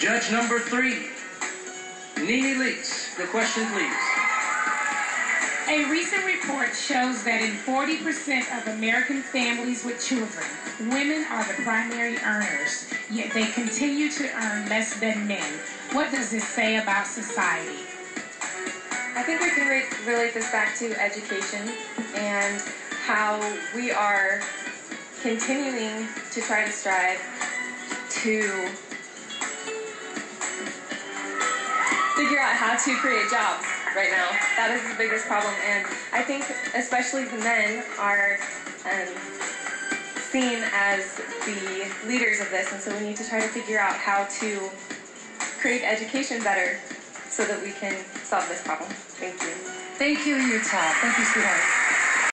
Judge number three, Nene Leakes. The question, please. A recent report shows that in 40% of American families with children, women are the primary earners, yet they continue to earn less than men. What does this say about society? I think we can re- relate this back to education and how we are continuing to try to strive to figure out how to create jobs right now. That is the biggest problem, and I think especially the men are um, seen as the leaders of this, and so we need to try to figure out how to create education better so that we can solve this problem. Thank you. Thank you, Utah. Thank you, sweetheart.